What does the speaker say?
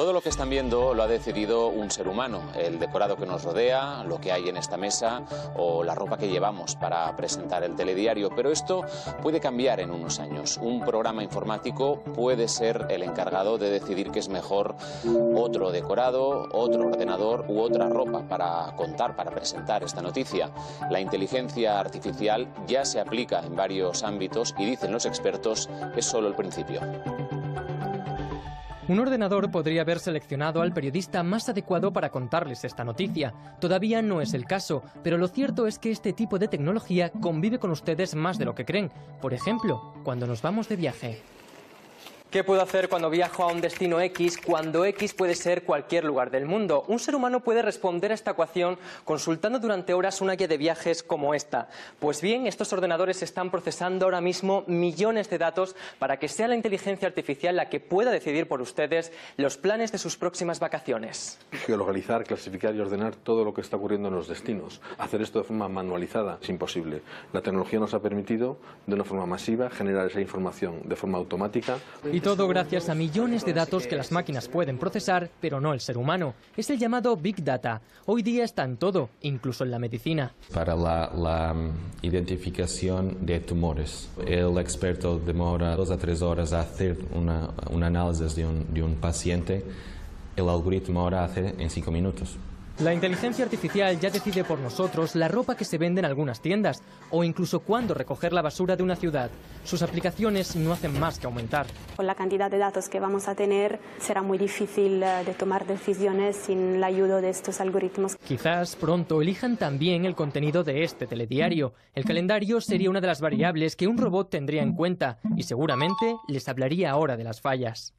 Todo lo que están viendo lo ha decidido un ser humano, el decorado que nos rodea, lo que hay en esta mesa o la ropa que llevamos para presentar el telediario, pero esto puede cambiar en unos años. Un programa informático puede ser el encargado de decidir que es mejor otro decorado, otro ordenador u otra ropa para contar, para presentar esta noticia. La inteligencia artificial ya se aplica en varios ámbitos y dicen los expertos es solo el principio. Un ordenador podría haber seleccionado al periodista más adecuado para contarles esta noticia. Todavía no es el caso, pero lo cierto es que este tipo de tecnología convive con ustedes más de lo que creen. Por ejemplo, cuando nos vamos de viaje. ¿Qué puedo hacer cuando viajo a un destino X cuando X puede ser cualquier lugar del mundo? Un ser humano puede responder a esta ecuación consultando durante horas una guía de viajes como esta. Pues bien, estos ordenadores están procesando ahora mismo millones de datos para que sea la inteligencia artificial la que pueda decidir por ustedes los planes de sus próximas vacaciones. Geolocalizar, clasificar y ordenar todo lo que está ocurriendo en los destinos. Hacer esto de forma manualizada es imposible. La tecnología nos ha permitido, de una forma masiva, generar esa información de forma automática. Y todo gracias a millones de datos que las máquinas pueden procesar, pero no el ser humano. Es el llamado Big Data. Hoy día está en todo, incluso en la medicina. Para la, la mm, identificación de tumores, el experto demora dos a tres horas a hacer una, un análisis de un, de un paciente, el algoritmo ahora hace en cinco minutos. La inteligencia artificial ya decide por nosotros la ropa que se vende en algunas tiendas o incluso cuándo recoger la basura de una ciudad. Sus aplicaciones no hacen más que aumentar. Con la cantidad de datos que vamos a tener será muy difícil eh, de tomar decisiones sin la ayuda de estos algoritmos. Quizás pronto elijan también el contenido de este telediario. El calendario sería una de las variables que un robot tendría en cuenta y seguramente les hablaría ahora de las fallas.